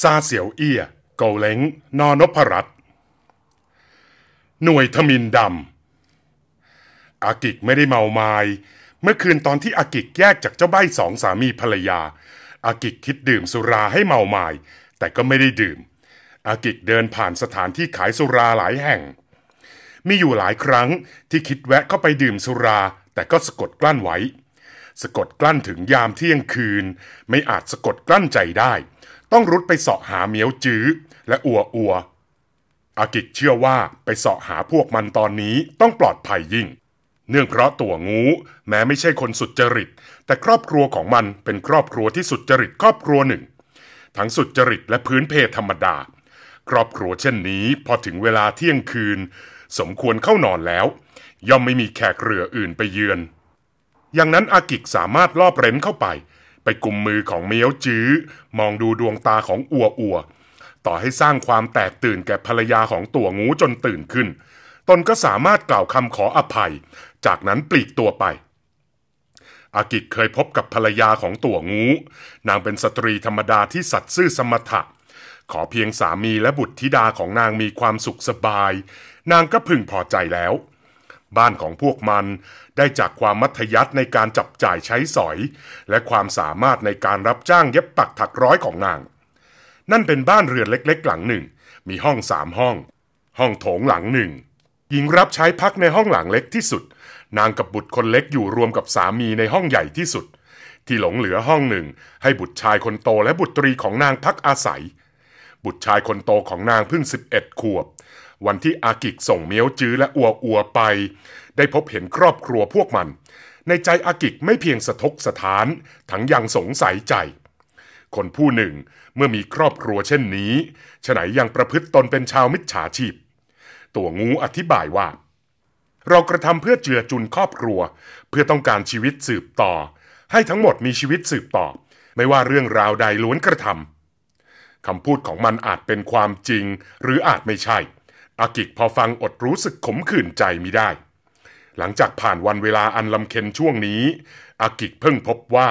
ซาเสียวเอี้ยโกาเล้งนอนพรัตน์หน่วยทมินดำอากิกไม่ได้เมาไมา้เมื่อคืนตอนที่อากิกแยกจากเจ้าใบ้สองสามีภรรยา อากิกคิดดื่มสุราให้เมาไมา้แต่ก็ไม่ได้ดื่ม อากิกเดินผ่านสถานที่ขายสุราหลายแห่ง มีอยู่หลายครั้งที่คิดแวะเข้าไปดื่มสุรา แต่ก็สะกดกลั้นไว้ สะกดกลั้นถึงยามเที่ยงคืน ไม่อาจสะกดกลั้นใจได้ ต้องรุดไปเสาะหาเมียวจื้อและอัวอัว อากิกเชื่อว่าไปเสาะหาพวกมันตอนนี้ต้องปลอดภัยยิ่ง เนื่องเพราะตัวงูแม้ไม่ใช่คนสุดจริต แต่ครอบครัวของมันเป็นครอบครัวที่สุดจริตครอบครัวหนึ่ง ทั้งสุดจริตและพื้นเพธรรมดา ครอบครัวเช่นนี้พอถึงเวลาเที่ยงคืน สมควรเข้านอนแล้ว ย่อมไม่มีแขกเรืออื่นไปเยือน อย่างนั้นอากิกสามารถลอบเร้นเข้าไป ไปกุมมือของเมียวจื้อ มองดูดวงตาของอัวอัว ต่อให้สร้างความแตกตื่นแก่ภรรยาของตัวงูจนตื่นขึ้น ตนก็สามารถกล่าวคำขออภัย จากนั้นปลีกตัวไปอากิกเคยพบกับภรรยาของตัวงู นางเป็นสตรีธรรมดาที่สัตย์ซื่อสมถะ ขอเพียงสามีและบุตรธิดาของนางมีความสุขสบาย นางก็พึงพอใจแล้ว บ้านของพวกมันได้จากความมัธยัติในการจับจ่ายใช้สอย และความสามารถในการรับจ้างเย็บปักถักร้อยของนาง นั่นเป็นบ้านเรือนเล็กๆ หลังหนึ่ง มีห้องสามห้อง ห้องโถงหลังหนึ่งหญิงรับใช้พักในห้องหลังเล็กที่สุด นางกับบุตรคนเล็กอยู่รวมกับสามีในห้องใหญ่ที่สุด ที่หลงเหลือห้องหนึ่ง ให้บุตรชายคนโตและบุตรีของนางพักอาศัย บุตรชายคนโตของนางเพิ่งสิบเอ็ดขวบ วันที่อากิกส่งเมียวจื้อและอัวอัวไป ได้พบเห็นครอบครัวพวกมัน ในใจอากิกไม่เพียงสะทกสถาน ทั้งยังสงสัยใจ คนผู้หนึ่งเมื่อมีครอบครัวเช่นนี้ฉไหนยังประพฤติตนเป็นชาวมิจฉาชีพ ตัวงูอธิบายว่า เรากระทำเพื่อเจือจุนครอบครัว เพื่อต้องการชีวิตสืบต่อ ให้ทั้งหมดมีชีวิตสืบต่อ ไม่ว่าเรื่องราวใดล้วนกระทำคำพูดของมันอาจเป็นความจริงหรืออาจไม่ใช่ อากิกพอฟังอดรู้สึกขมขื่นใจมิได้ หลังจากผ่านวันเวลาอันลำเค็ญช่วงนี้ อากิกเพิ่งพบว่า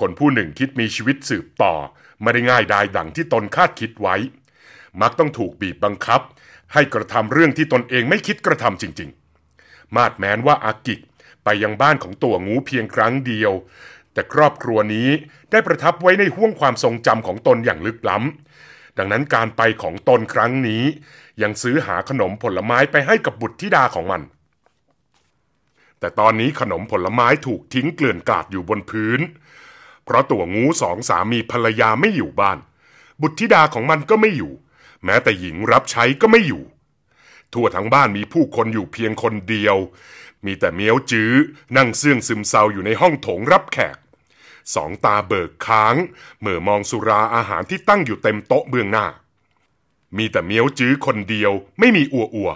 คนผู้หนึ่งคิดมีชีวิตสืบต่อ ไม่ได้ง่ายดายดังที่ตนคาดคิดไว้ มักต้องถูกบีบบังคับ ให้กระทำเรื่องที่ตนเองไม่คิดกระทำจริง ๆ มาดแม้นว่าอากิกไปยังบ้านของตัวงูเพียงครั้งเดียว แต่ครอบครัวนี้ได้ประทับไว้ในห้วงความทรงจำของตนอย่างลึกล้ำดังนั้นการไปของตนครั้งนี้ ยังซื้อหาขนมผลไม้ไปให้กับบุตรธิดาของมัน แต่ตอนนี้ขนมผลไม้ถูกทิ้งเกลื่อนกลาดอยู่บนพื้น เพราะตัวงูสองสามีภรรยาไม่อยู่บ้าน บุตรธิดาของมันก็ไม่อยู่ แม้แต่หญิงรับใช้ก็ไม่อยู่ ทั่วทั้งบ้านมีผู้คนอยู่เพียงคนเดียว มีแต่เมียวจื้อนั่งเสื่องซึมเศร้าอยู่ในห้องโถงรับแขกสองตาเบิกค้างเหม่อมองสุราอาหารที่ตั้งอยู่เต็มโต๊ะเบื้องหน้า มีแต่เมียวจื้อคนเดียวไม่มีอัวอัว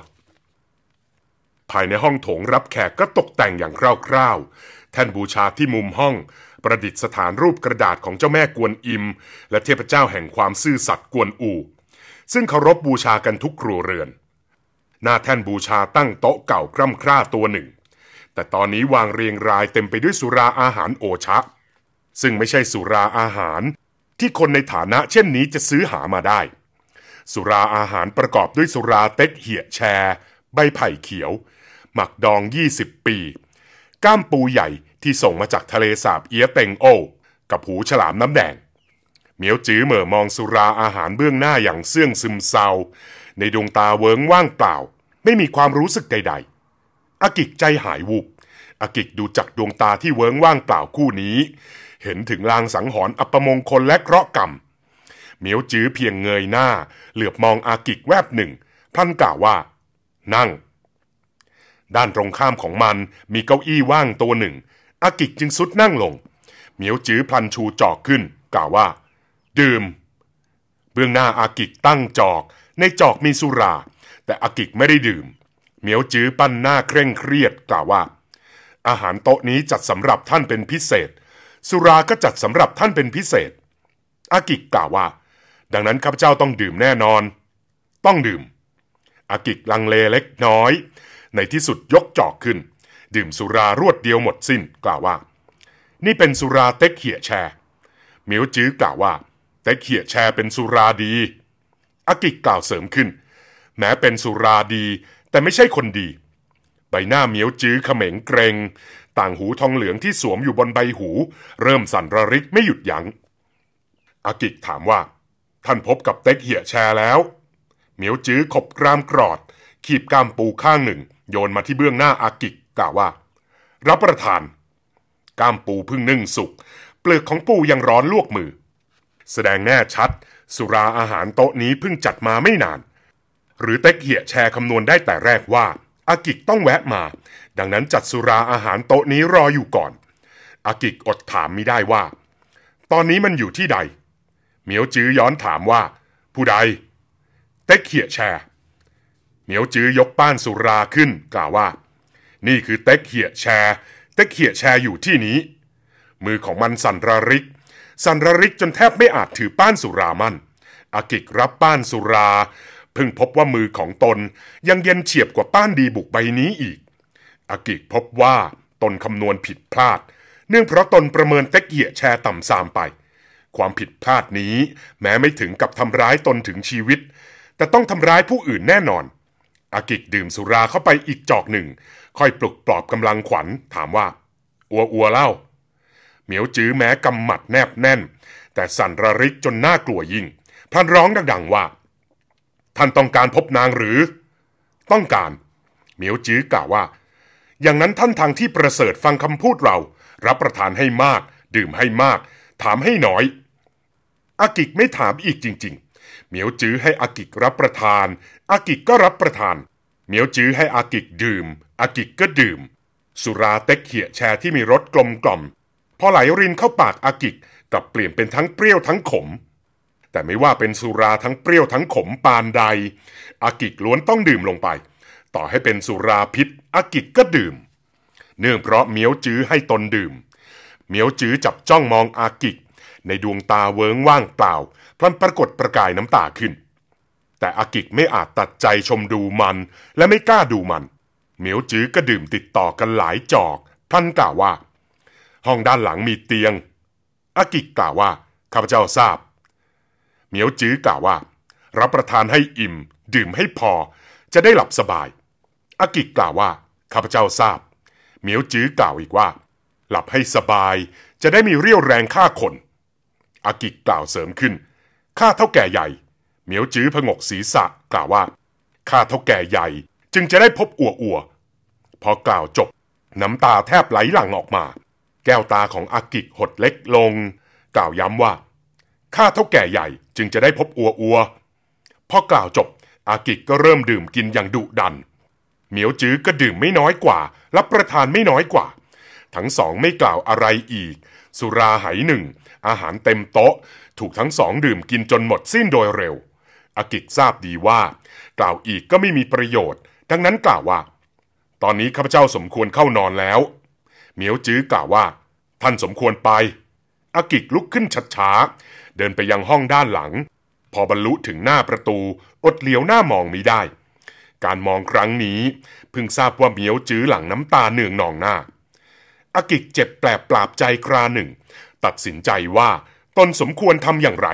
ภายในห้องโถงรับแขกก็ตกแต่งอย่างคร่าวๆ แท่นบูชาที่มุมห้อง ประดิษฐานรูปกระดาษของเจ้าแม่กวนอิม และเทพเจ้าแห่งความซื่อสัตย์กวนอู ซึ่งเคารพบูชากันทุกครัวเรือน หน้าแท่นบูชาตั้งโต๊ะเก่าคร่ำคร่าตัวหนึ่ง แต่ตอนนี้วางเรียงรายเต็มไปด้วยสุราอาหารโอชะ ซึ่งไม่ใช่สุราอาหาร ที่คนในฐานะเช่นนี้จะซื้อหามาได้ สุราอาหารประกอบด้วยสุราเต็กเหี่ยแชร์ ใบไผ่เขียว หมักดอง 20 ปี ก้ามปูใหญ่ที่ส่งมาจากทะเลสาบเอียเต็งโอ กับหูฉลามน้ำแดง เมียวจื้อเหม่อมองสุราอาหารเบื้องหน้าอย่างเสื่องซึมเศร้า ในดวงตาเวิงว่างเปล่า ไม่มีความรู้สึกใด ๆ อากิกใจหายวูบอากิกดูจากดวงตาที่เวิงว่างเปล่าคู่นี้ เห็นถึงลางสังหรณ์อัปมงคลและเคราะห์กรรม เหมียวจื้อเพียงเงยหน้า เหลือบมองอากิกแวบหนึ่งพลันกล่าวว่า นั่ง ด้านตรงข้ามของมันมีเก้าอี้ว่างตัวหนึ่ง อากิกจึงสุดนั่งลง เหมียวจื้อพลันชูจอกขึ้น กล่าวว่า ดื่ม เบื้องหน้าอากิกตั้งจอก ในจอกมีสุรา แต่อากิกไม่ได้ดื่ม เหมียวจื้อปั้นหน้าเคร่งเครียดกล่าวว่า อาหารโต๊ะนี้จัดสำหรับท่านเป็นพิเศษ สุราก็จัดสำหรับท่านเป็นพิเศษอากิกกล่าวว่า ดังนั้นข้าพเจ้าต้องดื่มแน่นอน ต้องดื่ม อากิกลังเลเล็กน้อย ในที่สุดยกจอกขึ้น ดื่มสุรารวดเดียวหมดสิ้น กล่าวว่า นี่เป็นสุราเต็กเหี่ยแชร์เมียวจื้อกล่าวว่าเแต่เขียแชร์เป็นสุราดีอากิกล่าวเสริมขึ้น แม้เป็นสุราดี แต่ไม่ใช่คนดี ใบหน้าเมียวจื้อเขม็งเกรง ต่างหูทองเหลืองที่สวมอยู่บนใบหู เริ่มสั่นระริกไม่หยุดยัง้งอากิกถามว่า ท่านพบกับเต็กเหียแชร์แล้ว เหมียวจื้อขบกรามกรอด ขีบกามปูข้างหนึ่ง โยนมาที่เบื้องหน้าอากิกกล่าวว่า รับประทานกามปูพึ่งนึ่งสุก เปลือกของปูยังร้อนลวกมือ แสดงแน่ชัด สุราอาหารโต๊ะนี้เพิ่งจัดมาไม่นาน หรือเต็กเหียแชร์คำนวณได้แต่แรกว่าอากิกต้องแวะมา ดังนั้นจัดสุราอาหารโต๊ะนี้รออยู่ก่อนอากิกอดถามไม่ได้ว่า ตอนนี้มันอยู่ที่ใด เหมียวจื้อย้อนถามว่า ผู้ใดเต็กเหียแชร์เหมียวจื้อยกป้านสุราขึ้น กล่าวว่า นี่คือเต็กเหียแชร์เต็กเหียแชร์อยู่ที่นี้ มือของมันสั่นระริก สั่นระริกจนแทบไม่อาจถือป้านสุรามันอากิกรับป้านสุราเพิ่งพบว่ามือของตนยังเย็นเฉียบกว่าป้านดีบุกใบนี้อีกอากิกพบว่าตนคำนวณผิดพลาด เนื่องเพราะตนประเมินเต็กเหียแชร์ต่ำซามไป ความผิดพลาดนี้ แม้ไม่ถึงกับทำร้ายตนถึงชีวิต แต่ต้องทำร้ายผู้อื่นแน่นอน อากิกดื่มสุราเข้าไปอีกจอกหนึ่ง ค่อยปลุกปลอบกำลังขวัญถามว่า อัวอัวเล่า เหมียวจื้อแม้กำหมัดแนบแน่น แต่สั่นระริกจนน่ากลัวยิ่งพลันร้องดังๆว่า ท่านต้องการพบนางหรือ ต้องการ เหมียวจื้อกล่าวว่า อย่างนั้นท่านทางที่ประเสริฐฟังคำพูดเรา รับประทานให้มาก ดื่มให้มาก ถามให้น้อย อากิกไม่ถามอีกจริง ๆ เหมียวจื้อให้อากิกรับประทาน อากิกก็รับประทาน เหมียวจื้อให้อากิกดื่ม อากิกก็ดื่ม สุราเต็กเขี่ยแชร์ที่มีรสกลมกล่อม พอไหลรินเข้าปากอากิกกลับเปลี่ยนเป็นทั้งเปรี้ยวทั้งขม แต่ไม่ว่าเป็นสุราทั้งเปรี้ยวทั้งขมปานใด อากิกล้วนต้องดื่มลงไป ต่อให้เป็นสุราพิษอากิกก็ดื่ม เนื่องเพราะเหมียวจื้อให้ตนดื่ม เหมียวจื้อจับจ้องมองอากิก ในดวงตาเวิงว่างเปล่า พลันปรากฏประกายน้ำตาขึ้น แต่อากิกไม่อาจตัดใจชมดูมัน และไม่กล้าดูมัน เหมียวจื้อก็ดื่มติดต่อกันหลายจอกพลันกล่าวว่า ห้องด้านหลังมีเตียง อากิกกล่าวว่าข้าพเจ้าทราบ เหมียวจื้อกล่าวว่า รับประทานให้อิ่ม ดื่มให้พอ จะได้หลับสบายอากิกกล่าวว่าข้าพเจ้าทราบ เหมียวจื้อกล่าวอีกว่า หลับให้สบายจะได้มีเรี่ยวแรงฆ่าคน อากิกล่าวเสริมขึ้น ข้าเท่าแก่ใหญ่ เหมียวจื้อผงกศีรษะกล่าวว่า ข้าเท่าแก่ใหญ่ จึงจะได้พบอัวอัว พอกล่าวจบ น้ำตาแทบไหลหลั่งออกมา แก้วตาของอากิกหดเล็กลง กล่าวย้ำว่า ข้าเท่าแก่ใหญ่จึงจะได้พบอัวอัว พอกล่าวจบ อากิกก็เริ่มดื่มกินอย่างดุดัน เหมียวจื้อก็ดื่มไม่น้อยกว่ารับประทานไม่น้อยกว่า ทั้งสองไม่กล่าวอะไรอีก สุราไหหนึ่ง อาหารเต็มโต๊ะ ถูกทั้งสองดื่มกินจนหมดสิ้นโดยเร็ว อากิกทราบดีว่า กล่าวอีกก็ไม่มีประโยชน์ ดังนั้นกล่าวว่า ตอนนี้ข้าพเจ้าสมควรเข้านอนแล้ว เหมียวจื้อกล่าวว่า ท่านสมควรไป อากิกลุกขึ้นช้าๆเดินไปยังห้องด้านหลัง พอบรรลุถึงหน้าประตู อดเหลียวหน้ามองมิได้การมองครั้งนี้ เพิ่งทราบว่าเหมียวจื้อหลังน้ำตาเนืองนองหน้า อากิกเจ็บแปลบปราบใจคราหนึ่ง ตัดสินใจว่าตนสมควรทำอย่างไร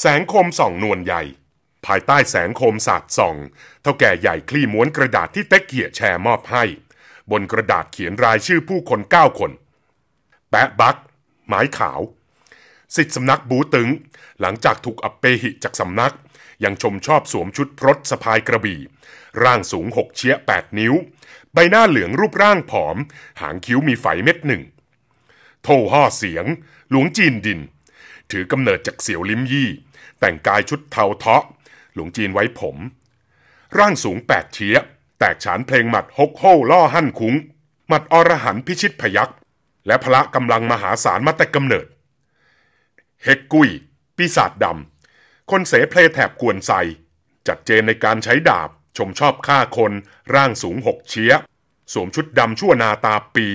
แสงโคมส่องนวลใหญ่ ภายใต้แสงโคมสาดส่อง เท่าแก่ใหญ่คลี่ม้วนกระดาษที่เต็กเกียแชร์มอบให้ บนกระดาษเขียนรายชื่อผู้คนเก้าคน แปะบักไม้ขาวสิทธิสำนักบูตึง หลังจากถูกอัปเปหิจากสำนัก ยังชมชอบสวมชุดพรตสะพายกระบี่ ร่างสูงหกเชี้ยแปดนิ้ว ใบหน้าเหลืองรูปร่างผอม หางคิ้วมีไฝเม็ดหนึ่ง โทห่อเสียง หลวงจีนดิน ถือกำเนิดจากเสี่ยวลิมยี่ แต่งกายชุดเทาเทาะ หลวงจีนไว้ผม ร่างสูงแปดเชียแตกฉานเพลงหมัดฮกโฮ่ล่อหั่นคุ้ง หมัดอรหันพิชิตพยักและพละกำลังมหาศาลมาแต่กำเนิด เฮกกุย ปีศาจดำ คนเสเพลแถบกวนใสจัดเจนในการใช้ดาบ ชมชอบฆ่าคนร่างสูงหกเชี้ย สวมชุดดำชั่วนาตาปี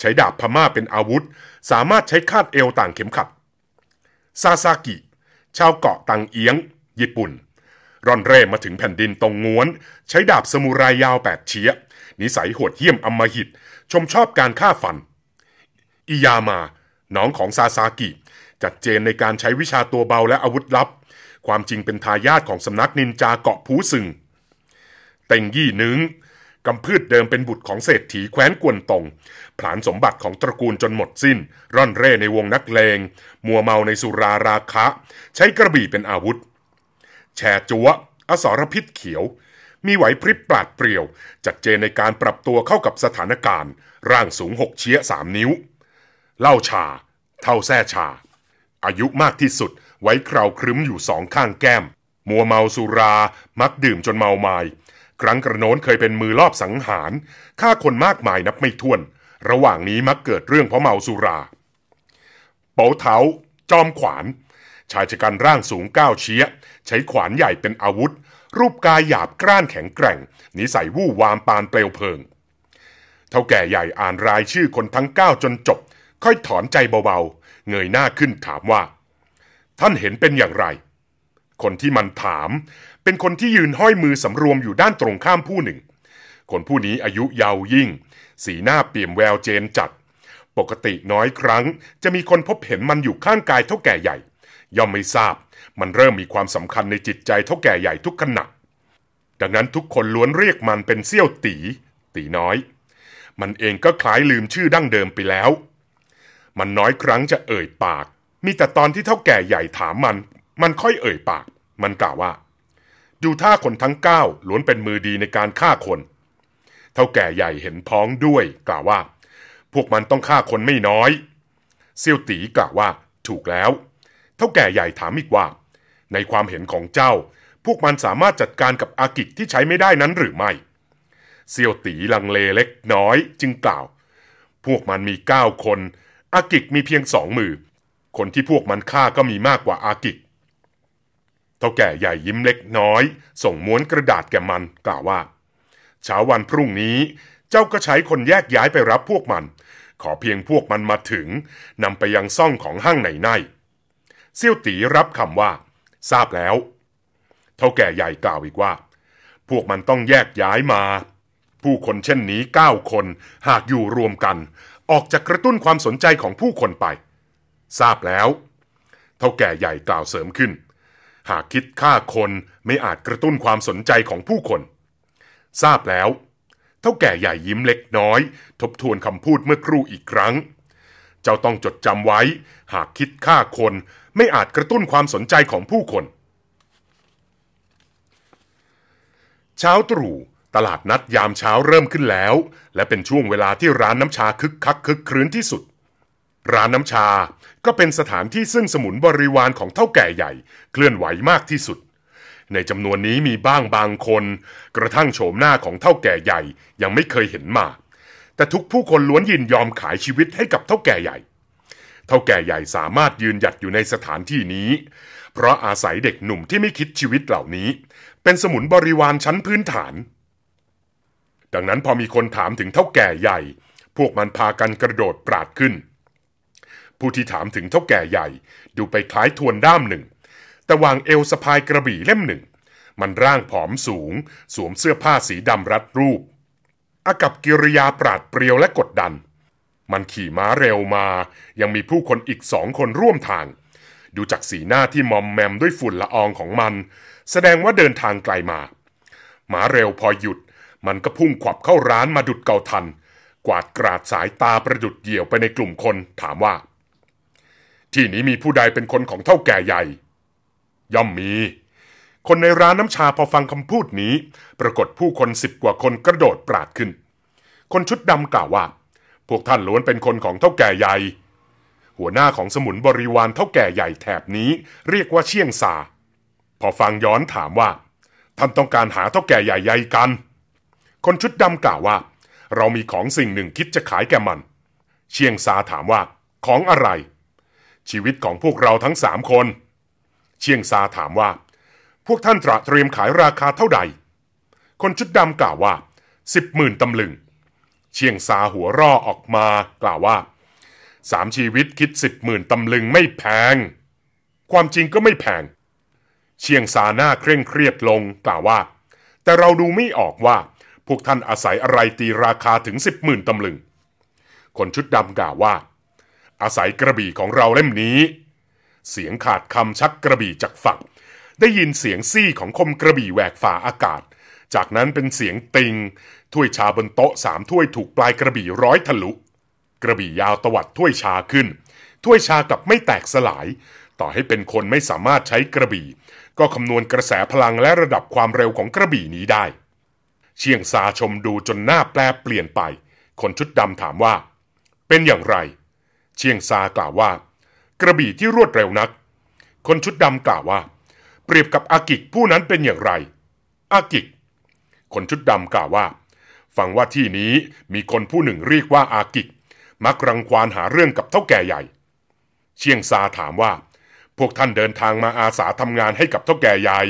ใช้ดาบพม่าเป็นอาวุธ สามารถใช้คาดเอวต่างเข็มขัด ซาซากิ ชาวเกาะตังเอียง ญี่ปุ่น ร่อนเร่มาถึงแผ่นดินตรงง้วน ใช้ดาบสมุไรยาวแปดเชี้ย นิสัยโหดเหี้ยมอำมหิต ชมชอบการฆ่าฟัน อิยามา น้องของซาซากิ จัดเจนในการใช้วิชาตัวเบาและอาวุธลับ ความจริงเป็นทายาทของสำนักนินจาเกาะผูซึง เต็งยี่หนึ่งกำพืชเดิมเป็นบุตรของเศรษฐีแคว้นกวนตงผลานสมบัติของตระกูลจนหมดสิ้น ร่อนเร่ในวงนักเลง มัวเมาในสุราราคะ ใช้กระบี่เป็นอาวุธ แชจัวอสรพิษเขียว มีไหวพริบปราดเปรียว จัดเจนในการปรับตัวเข้ากับสถานการณ์ ร่างสูงหกเชี้ยสามนิ้ว เล่าชา เท่าแซ่ชา อายุมากที่สุดไว้คราวครึ้มอยู่สองข้างแก้ม มัวเมาสุรา มักดื่มจนเมาไมา้ ครั้งกระโน้นเคยเป็นมือลอบสังหารฆ่าคนมากมายนับไม่ถ้วน ระหว่างนี้มักเกิดเรื่องเพราะเมาสุรา เป๋าเท้าจอมขวาน ชายชะกันร่างสูงก้าวเชี้ย ใช้ขวานใหญ่เป็นอาวุธ รูปกายหยาบกร้านแข็งแกร่ง นิสัยวู่วามปานเปลวเพลิง เท่าแก่ใหญ่อ่านรายชื่อคนทั้งเก้าจนจบ ค่อยถอนใจเบาๆ เงยหน้าขึ้นถามว่า ท่านเห็นเป็นอย่างไร คนที่มันถาม เป็นคนที่ยืนห้อยมือสำรวมอยู่ด้านตรงข้ามผู้หนึ่ง คนผู้นี้อายุยาวยิ่ง สีหน้าเปี่ยมแววเจนจัด ปกติน้อยครั้งจะมีคนพบเห็นมันอยู่ข้างกายเท่าแก่ใหญ่ ย่อมไม่ทราบ มันเริ่มมีความสำคัญในจิตใจเท่าแก่ใหญ่ทุกขณะดังนั้นทุกคนล้วนเรียกมันเป็นเซี่ยวตี ตีน้อย มันเองก็คล้ายลืมชื่อดั้งเดิมไปแล้ว มันน้อยครั้งจะเอ่ยปาก มีแต่ตอนที่เท่าแก่ใหญ่ถามมัน มันค่อยเอ่ยปาก มันกล่าวว่า ดูท่าคนทั้งเก้าล้วนเป็นมือดีในการฆ่าคน เท่าแก่ใหญ่เห็นพ้องด้วยกล่าวว่า พวกมันต้องฆ่าคนไม่น้อย เซียวตีกล่าวว่า ถูกแล้ว เท่าแก่ใหญ่ถามอีกว่า ในความเห็นของเจ้า พวกมันสามารถจัดการกับอากิจที่ใช้ไม่ได้นั้นหรือไม่ เซียวตีลังเลเล็กน้อยจึงกล่าว พวกมันมีเก้าคน อากิจมีเพียงสองมือ คนที่พวกมันฆ่าก็มีมากกว่าอากิจ เท่าแก่ใหญ่ยิ้มเล็กน้อย ส่งม้วนกระดาษแก่มันกล่าวว่า เช้าวันพรุ่งนี้ เจ้าก็ใช้คนแยกย้ายไปรับพวกมัน ขอเพียงพวกมันมาถึงนำไปยังซ่องของห้างไหนในเซี่ยวตีรับคำว่า ทราบแล้ว เท่าแก่ใหญ่กล่าวอีกว่า พวกมันต้องแยกย้ายมา ผู้คนเช่นนี้เก้าคนหากอยู่รวมกัน ออกจากกระตุ้นความสนใจของผู้คนไป ทราบแล้ว เท่าแก่ใหญ่กล่าวเสริมขึ้น หากคิดฆ่าคนไม่อาจกระตุ้นความสนใจของผู้คน ทราบแล้ว เท่าแก่ใหญ่ยิ้มเล็กน้อย ทบทวนคำพูดเมื่อครู่อีกครั้ง เจ้าต้องจดจำไว้ หากคิดฆ่าคนไม่อาจกระตุ้นความสนใจของผู้คน เช้าตรู่ตลาดนัดยามเช้าเริ่มขึ้นแล้ว และเป็นช่วงเวลาที่ร้านน้ำชาคึกคักคึกครื้นที่สุด ร้านน้ำชา ก็เป็นสถานที่ซึ่งสมุนบริวารของเท่าแก่ใหญ่ เคลื่อนไหวมากที่สุด ในจำนวนนี้มีบ้างบางคน กระทั่งโฉมหน้าของเท่าแก่ใหญ่ ยังไม่เคยเห็นมา แต่ทุกผู้คนล้วนยินยอมขายชีวิตให้กับเท่าแก่ใหญ่ เท่าแก่ใหญ่สามารถยืนหยัดอยู่ในสถานที่นี้ เพราะอาศัยเด็กหนุ่มที่ไม่คิดชีวิตเหล่านี้ เป็นสมุนบริวารชั้นพื้นฐาน ดังนั้นพอมีคนถามถึงเท่าแก่ใหญ่ พวกมันพากันกระโดดปราดขึ้น ผู้ที่ถามถึงเท่าแก่ใหญ่ ดูไปคล้ายทวนด้ามหนึ่ง แต่วางเอวสะพายกระบี่เล่มหนึ่ง มันร่างผอมสูง สวมเสื้อผ้าสีดำรัดรูป อากับกิริยาปราดเปรียวและกดดัน มันขี่ม้าเร็วมา ยังมีผู้คนอีกสองคนร่วมทาง ดูจากสีหน้าที่มอมแมมด้วยฝุ่นละอองของมัน แสดงว่าเดินทางไกลมาม้าเร็วพอหยุด มันก็พุ่งขวับเข้าร้านมาดุดเกาทัน กวาดกราดสายตาประดุดเหี่ยวไปในกลุ่มคนถามว่า ที่นี้มีผู้ใดเป็นคนของเท่าแก่ใหญ่ ย่อมมี คนในร้านน้ำชาพอฟังคำพูดนี้ ปรากฏผู้คนสิบกว่าคนกระโดดปราดขึ้น คนชุดดำกล่าวว่า พวกท่านล้วนเป็นคนของเท่าแก่ใหญ่ หัวหน้าของสมุนบริวารเท่าแก่ใหญ่แถบนี้เรียกว่าเชี่ยงซาพอฟังย้อนถามว่า ท่านต้องการหาเท่าแก่ใหญ่ใหญ่กัน คนชุดดำกล่าวว่า เรามีของสิ่งหนึ่งคิดจะขายแก่มัน เชียงซาถามว่า ของอะไร ชีวิตของพวกเราทั้งสามคน เชียงซาถามว่า พวกท่านตระเตรียมขายราคาเท่าใด คนชุดดำกล่าวว่าสิบหมื่นตำลึง เชียงซาหัวร่อออกมากล่าวว่าสามชีวิตคิดสิบหมื่นตำลึงไม่แพง ความจริงก็ไม่แพง เชียงซาหน้าเคร่งเครียดลงกล่าวว่า แต่เราดูไม่ออกว่า พวกท่านอาศัยอะไรตีราคาถึงสิบหมื่นตำลึง คนชุดดำกล่าวว่า อาศัยกระบี่ของเราเล่มนี้ เสียงขาดคำชักกระบี่จากฝัก ได้ยินเสียงซี่ของคมกระบี่แหวกฝ่าอากาศ จากนั้นเป็นเสียงติง ถ้วยชาบนโต๊ะสามถ้วยถูกปลายกระบี่ร้อยทะลุ กระบี่ยาวตวัดถ้วยชาขึ้น ถ้วยชากลับไม่แตกสลาย ต่อให้เป็นคนไม่สามารถใช้กระบี่ ก็คำนวณกระแสพลังและระดับความเร็วของกระบี่นี้ได้ เชียงซาชมดูจนหน้าแปลเปลี่ยนไป คนชุดดำถามว่า เป็นอย่างไร เชียงซากล่าวว่า กระบี่ที่รวดเร็วนัก คนชุดดำกล่าวว่า เปรียบกับอากิกผู้นั้นเป็นอย่างไรอากิก คนชุดดำกล่าวว่า ฟังว่าที่นี้มีคนผู้หนึ่งเรียกว่าอากิก มักรังควานหาเรื่องกับเท่าแก่ใหญ่ เชียงซาถามว่า พวกท่านเดินทางมาอาสาทำงานให้กับเท่าแก่ใหญ่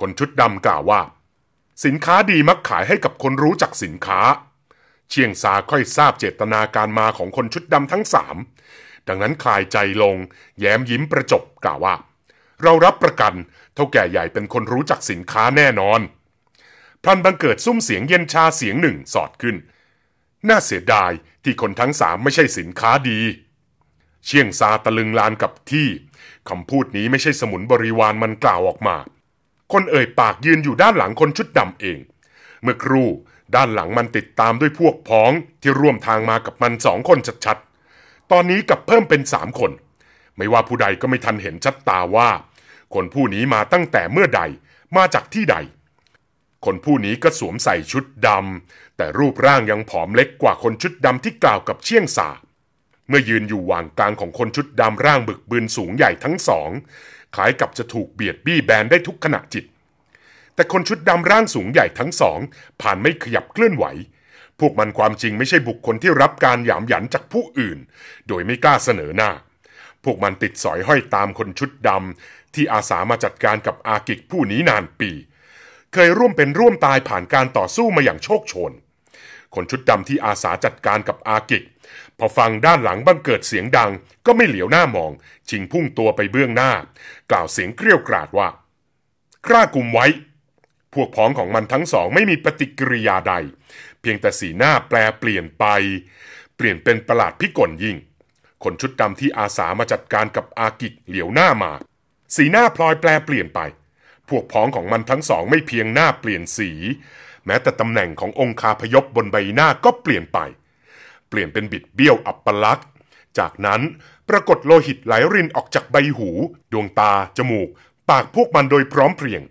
คนชุดดำกล่าวว่า สินค้าดีมักขายให้กับคนรู้จักสินค้า เชียงซาค่อยทราบเจตนาการมาของคนชุดดำทั้งสามดังนั้นคลายใจลง แย้มยิ้มประจบกล่าวว่า เรารับประกันเท่าแก่ใหญ่เป็นคนรู้จักสินค้าแน่นอนพลันบังเกิดซุ้มเสียงเย็นชาเสียงหนึ่งสอดขึ้น น่าเสียดายที่คนทั้งสามไม่ใช่สินค้าดี เชียงซาตะลึงลานกับที่คำพูดนี้ไม่ใช่สมุนบริวารมันกล่าวออกมา คนเอ่ยปากยืนอยู่ด้านหลังคนชุดดำเอง เมื่อครู่ ด้านหลังมันติดตามด้วยพวกพ้องที่ร่วมทางมากับมันสองคนชัดๆ ตอนนี้กับเพิ่มเป็นสามคน ไม่ว่าผู้ใดก็ไม่ทันเห็นชัดตาว่า คนผู้นี้มาตั้งแต่เมื่อใดมาจากที่ใด คนผู้นี้ก็สวมใส่ชุดดำแต่รูปร่างยังผอมเล็กกว่าคนชุดดำที่กล่าวกับเชี่ยงสาเมื่อยืนอยู่วางกลางของคนชุดดำร่างบึกบืนสูงใหญ่ทั้งสองคล้ายกับจะถูกเบียดบี้แบนได้ทุกขณะจิต แต่คนชุดดำร่างสูงใหญ่ทั้งสอง ผ่านไม่ขยับเคลื่อนไหว พวกมันความจริงไม่ใช่บุคคลที่รับการหยามหยันจากผู้อื่น โดยไม่กล้าเสนอหน้า พวกมันติดสอยห้อยตามคนชุดดำที่อาสามาจัดการกับอากิกผู้นี้นานปี เคยร่วมเป็นร่วมตายผ่านการต่อสู้มาอย่างโชคโชน คนชุดดำที่อาสาจัดการกับอากิกพอฟังด้านหลังบังเกิดเสียงดัง ก็ไม่เหลียวหน้ามอง ชิงพุ่งตัวไปเบื้องหน้า กล่าวเสียงเกรี้ยวกราดว่า กล้ากลุ่มไว้ พวกพ้องของมันทั้งสองไม่มีปฏิกิริยาใด เพียงแต่สีหน้าแปลเปลี่ยนไป เปลี่ยนเป็นประหลาดพิกลยิ่ง คนชุดดำที่อาสามาจัดการกับอากิกเหลียวหน้ามา สีหน้าพลอยแปลเปลี่ยนไป พวกพ้องของมันทั้งสองไม่เพียงหน้าเปลี่ยนสี แม้แต่ตำแหน่งขององคาพยพบนใบหน้าก็เปลี่ยนไป เปลี่ยนเป็นบิดเบี้ยวอับปลักษณ์จากนั้นปรากฏโลหิตไหลรินออกจากใบหู ดวงตา จมูก ปากพวกมันโดยพร้อมเพรียง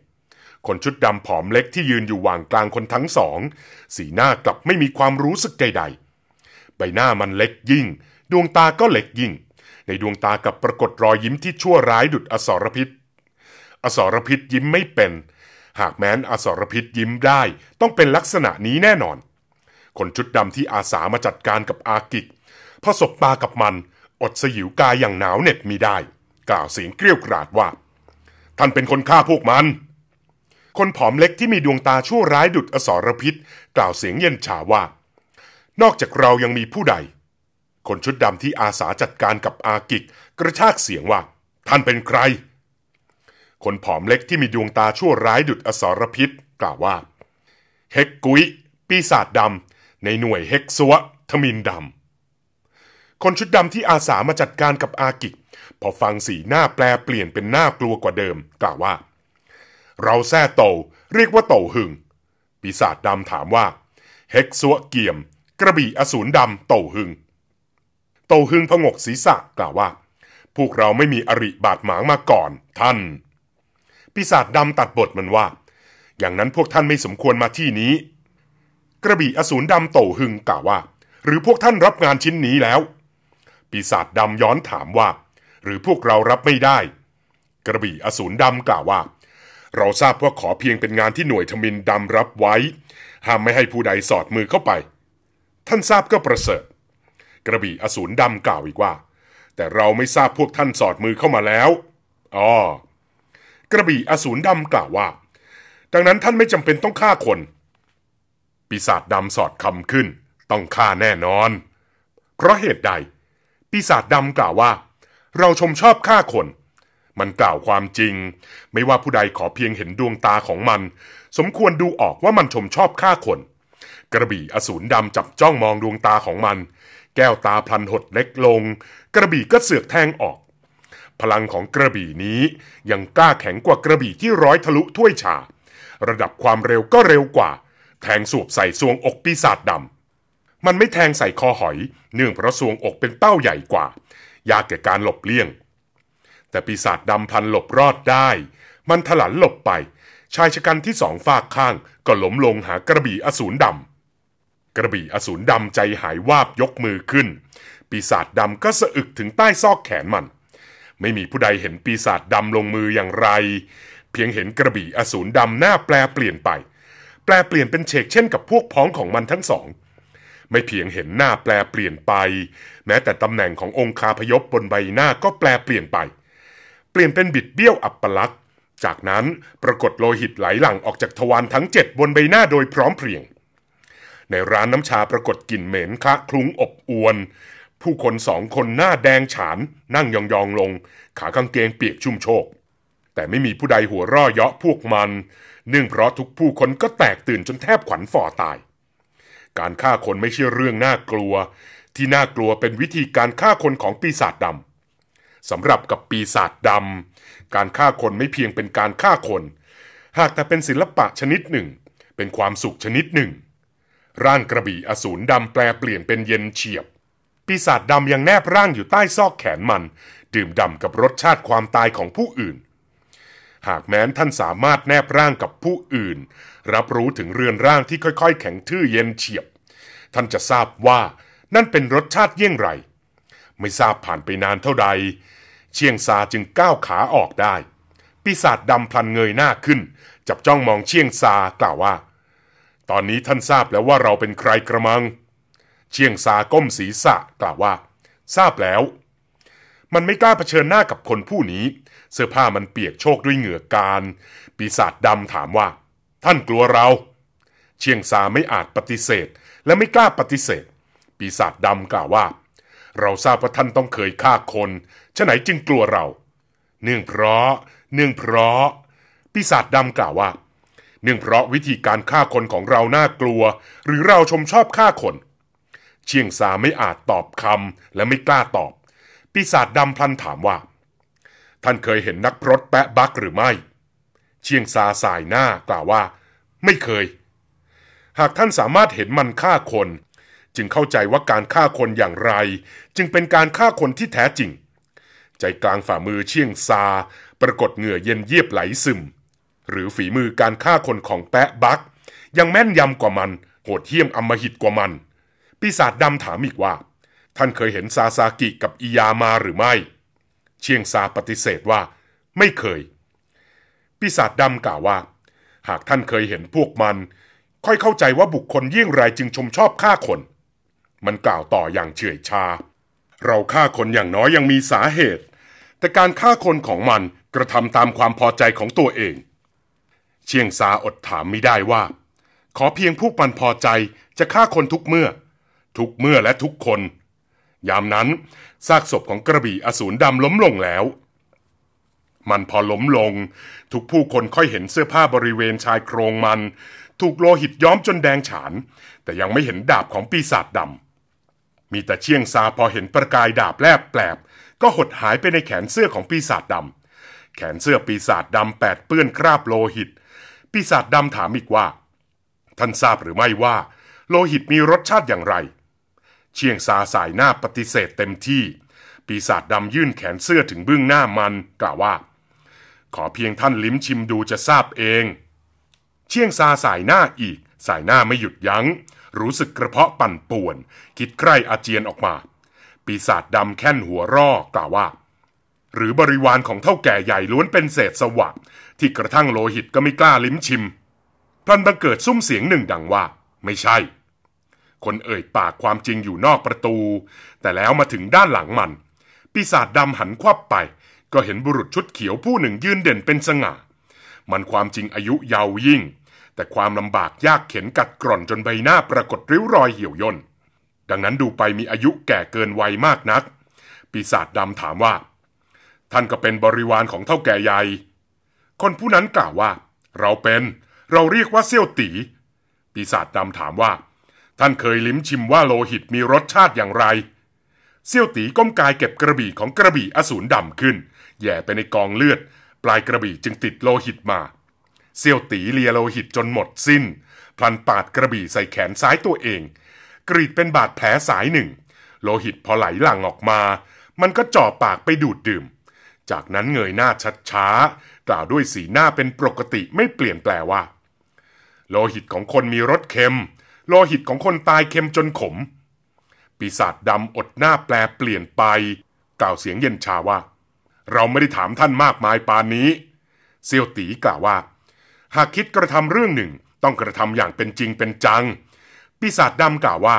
คนชุดดำผอมเล็กที่ยืนอยู่ว่างกลางคนทั้งสอง สีหน้ากลับไม่มีความรู้สึกใดๆ ใบหน้ามันเล็กยิ่ง ดวงตาก็เล็กยิ่ง ในดวงตากับปรากฏรอยยิ้มที่ชั่วร้ายดุดอสรพิษ อสรพิษยิ้มไม่เป็น หากแม้นอสรพิษยิ้มได้ ต้องเป็นลักษณะนี้แน่นอน คนชุดดำที่อาสามาจัดการกับอากิกพอสบตากับมันอดสยิวกายอย่างหนาวเหน็บมีได้ กล่าวเสียงเกรี้ยวกราดว่า ท่านเป็นคนฆ่าพวกมัน คนผอมเล็กที่มีดวงตาชั่วร้ายดุดอสรพิษ กล่าวเสียงเย็นชาว่า นอกจากเรายังมีผู้ใด คนชุดดำที่อาสาจัดการกับอากิก กระชากเสียงว่า ท่านเป็นใคร คนผอมเล็กที่มีดวงตาชั่วร้ายดุดอสรพิษ กล่าวว่า เฮกกุยปีศาจดำในหน่วยเฮกซัวทมินดำคนชุดดำที่อาสามาจัดการกับอากิกพอฟังสีหน้าแปลเปลี่ยนเป็นหน้ากลัวกว่าเดิม กล่าวว่า เราแซ่โตเรียกว่าโตหึง ปีศาจดำถามว่า เฮกซัวเกียม กระบี่อสูรดำโตหึง โตหึงพงกศีรษะกล่าวว่า พวกเราไม่มีอริบาดหมางมาก่อน ท่าน ปีศาจดำตัดบทมันว่า อย่างนั้นพวกท่านไม่สมควรมาที่นี้ กระบี่อสูรดำโตหึงกล่าวว่า หรือพวกท่านรับงานชิ้นนี้แล้ว ปีศาจดำย้อนถามว่า หรือพวกเรารับไม่ได้ กระบี่อสูรดำกล่าวว่า เราทราบว่าขอเพียงเป็นงานที่หน่วยทมินดำรับไว้ ห้ามไม่ให้ผู้ใดสอดมือเข้าไป ท่านทราบก็ประเสริฐ กระบี่อสูรดำกล่าวอีกว่า แต่เราไม่ทราบพวกท่านสอดมือเข้ามาแล้วอ๋อกระบี่อสูรดำกล่าวว่า ดังนั้นท่านไม่จำเป็นต้องฆ่าคน ปีศาจดำสอดคำขึ้น ต้องฆ่าแน่นอน เพราะเหตุใด ปีศาจดำกล่าวว่า เราชมชอบฆ่าคน มันกล่าวความจริง ไม่ว่าผู้ใดขอเพียงเห็นดวงตาของมัน สมควรดูออกว่ามันชมชอบฆ่าคน กระบี่อสูรดำจับจ้องมองดวงตาของมัน แก้วตาพลันหดเล็กลง กระบี่ก็เสือกแทงออก พลังของกระบี่นี้ยังกล้าแข็งกว่ากระบี่ที่ร้อยทะลุถ้วยชา ระดับความเร็วก็เร็วกว่า แทงสวบใส่ซวงอกปีศาจดำมันไม่แทงใส่คอหอย เนื่องเพราะซวงอกเป็นเป้าใหญ่กว่า ยากแก่การหลบเลี่ยง แต่ปีศาจดำพลันหลบรอดได้ มันถลันหลบไป ชายชะกันที่สองฝากข้าง ก็ล้มลงหากระบี่อสูรดำกระบี่อสูรดำใจหายวาบยกมือขึ้น ปีศาจดำก็สะอึกถึงใต้ซอกแขนมัน ไม่มีผู้ใดเห็นปีศาจดำลงมืออย่างไร เพียงเห็นกระบี่อสูรดำหน้าแปลเปลี่ยนไป แปลเปลี่ยนเป็นเฉกเช่นกับพวกพ้องของมันทั้งสองไม่เพียงเห็นหน้าแปลเปลี่ยนไป แม้แต่ตำแหน่งขององค์คาพยพบนใบหน้าก็แปลเปลี่ยนไป เปลี่ยนเป็นบิดเบี้ยวอับปลักษณ์จากนั้นปรากฏโลหิตไหลหลั่งออกจากทวารทั้งเจ็ดบนใบหน้าโดยพร้อมเพรียง ในร้านน้ำชาปรากฏกลิ่นเหม็นคะคลุ้งอบอวน ผู้คนสองคนหน้าแดงฉาน นั่งยองๆลง ขากางเกงเปียกชุ่มโชก แต่ไม่มีผู้ใดหัวร่อเยาะพวกมัน เนื่องเพราะทุกผู้คนก็แตกตื่นจนแทบขวัญฝ่อตาย การฆ่าคนไม่ใช่เรื่องน่ากลัว ที่น่ากลัวเป็นวิธีการฆ่าคนของปีศาจดำ สำหรับกับปีศาจดำการฆ่าคนไม่เพียงเป็นการฆ่าคน หากแต่เป็นศิลปะชนิดหนึ่ง เป็นความสุขชนิดหนึ่ง ร่างกระบี่อสูรดำแปลเปลี่ยนเป็นเย็นเฉียบ ปีศาจดำยังแนบร่างอยู่ใต้ซอกแขนมัน ดื่มด่ำกับรสชาติความตายของผู้อื่น หากแม้นท่านสามารถแนบร่างกับผู้อื่น รับรู้ถึงเรือนร่างที่ค่อยๆ แข็งทื่อเย็นเฉียบ ท่านจะทราบว่านั่นเป็นรสชาติเยี่ยงไร ไม่ทราบผ่านไปนานเท่าใด เชียงซาจึงก้าวขาออกได้ ปีศาจดำพลันเงยหน้าขึ้น จับจ้องมองเชียงซากล่าวว่า ตอนนี้ท่านทราบแล้วว่าเราเป็นใครกระมัง เชียงซาก้มศีรษะกล่าวว่า ทราบแล้ว มันไม่กล้าเผชิญหน้ากับคนผู้นี้ เสื้อผ้ามันเปียกโชกด้วยเหงื่อการ ปีศาจดำถามว่า ท่านกลัวเรา เชียงซาไม่อาจปฏิเสธ และไม่กล้าปฏิเสธ ปีศาจดำกล่าวว่า เราทราบว่าท่านต้องเคยฆ่าคนฉะไหนจึงกลัวเรา เนื่องเพราะ เนื่องเพราะ ปีศาจดำกล่าวว่า เนื่องเพราะวิธีการฆ่าคนของเราน่ากลัว หรือเราชมชอบฆ่าคน เชียงซาไม่อาจตอบคำและไม่กล้าตอบ ปีศาจดำพลันถามว่า ท่านเคยเห็นนักพรตแปะบักหรือไม่ เชียงซาสายหน้ากล่าวว่า ไม่เคย หากท่านสามารถเห็นมันฆ่าคน จึงเข้าใจว่าการฆ่าคนอย่างไร จึงเป็นการฆ่าคนที่แท้จริง ใจกลางฝ่ามือเชียงซา ปรากฏเหงื่อเย็นเยียบไหลซึม หรือฝีมือการฆ่าคนของแปะบัก ยังแม่นยำกว่ามัน โหดเหี้ยมอำมหิตกว่ามัน ปีศาจดำถามอีกว่า ท่านเคยเห็นซาซากิกับอิยามาหรือไม่ เชียงซาปฏิเสธว่า ไม่เคย ปีศาจดำกล่าวว่า หากท่านเคยเห็นพวกมัน ค่อยเข้าใจว่าบุคคลเยี่ยงไรจึงชมชอบฆ่าคน มันกล่าวต่ออย่างเฉื่อยชา เราฆ่าคนอย่างน้อยยังมีสาเหตุ แต่การฆ่าคนของมันกระทำตามความพอใจของตัวเอง เชียงซาอดถามไม่ได้ว่า ขอเพียงพวกมันพอใจจะฆ่าคนทุกเมื่อ ทุกเมื่อและทุกคน ยามนั้นซากศพของกระบี่อสูรดำล้มลงแล้ว มันพอล้มลง ทุกผู้คนค่อยเห็นเสื้อผ้าบริเวณชายโครงมัน ถูกโลหิตย้อมจนแดงฉาน แต่ยังไม่เห็นดาบของปีศาจดำ มีแต่เชียงซาพอเห็นประกายดาบแลบแปลบ ก็หดหายไปในแขนเสื้อของปีศาจดำแขนเสื้อปีศาจดำแปดเปื้อนคราบโลหิต ปีศาจดำถามอีกว่า ท่านทราบหรือไม่ว่า โลหิตมีรสชาติอย่างไร เชียงซาสายหน้าปฏิเสธเต็มที่ ปีศาจดำยื่นแขนเสื้อถึงเบื้องหน้ามันกล่าวว่า ขอเพียงท่านลิ้มชิมดูจะทราบเอง เชียงซาสายหน้าอีก สายหน้าไม่หยุดยัง้ง รู้สึกกระเพาะปั่นป่วน คิดใคร่อาเจียนออกมา ปีศาจดำแค่นหัวร่อกล่าวว่า หรือบริวารของเท่าแก่ใหญ่ล้วนเป็นเศษสวะ ที่กระทั่งโลหิตก็ไม่กล้าลิ้มชิมพลันบังเกิดซุ้มเสียงหนึ่งดังว่า ไม่ใช่ คนเอ่ยปากความจริงอยู่นอกประตู แต่แล้วมาถึงด้านหลังมัน ปีศาจดำหันควับไป ก็เห็นบุรุษชุดเขียวผู้หนึ่งยืนเด่นเป็นสง่า มันความจริงอายุเยาว์ยิ่ง แต่ความลำบากยากเข็นกัดกร่อนจนใบหน้าปรากฏริ้วรอยเหี่ยวย่น ดังนั้นดูไปมีอายุแก่เกินวัยมากนัก ปีศาจดำถามว่า ท่านก็เป็นบริวารของเท่าแก่ใหญ่ คนผู้นั้นกล่าวว่า เราเป็น เราเรียกว่าเซี่ยวตี ปีศาจดำถามว่า ท่านเคยลิ้มชิมว่าโลหิตมีรสชาติอย่างไร เซี่ยวตีก้มกายเก็บกระบี่ของกระบี่อสูรดำขึ้น แย่ไปในกองเลือด ปลายกระบี่จึงติดโลหิตมา เซี่ยวตีเลียโลหิตจนหมดสิ้น พลันปาดกระบี่ใส่แขนซ้ายตัวเอง กรีดเป็นบาดแผลสายหนึ่ง โลหิตพอไหลหลั่งออกมา มันก็จ่อปากไปดูดดื่ม จากนั้นเงยหน้าชัดช้ากล่าวด้วยสีหน้าเป็นปกติไม่เปลี่ยนแปลว่า โลหิตของคนมีรสเค็ม โลหิตของคนตายเค็มจนขม ปีศาจดำอดหน้าแปลเปลี่ยนไป กล่าวเสียงเย็นชาว่า เราไม่ได้ถามท่านมากมายปานนี้ เซียวตีกล่าวว่า หากคิดกระทำเรื่องหนึ่งต้องกระทำอย่างเป็นจริงเป็นจัง ปีศาจดำกล่าวว่า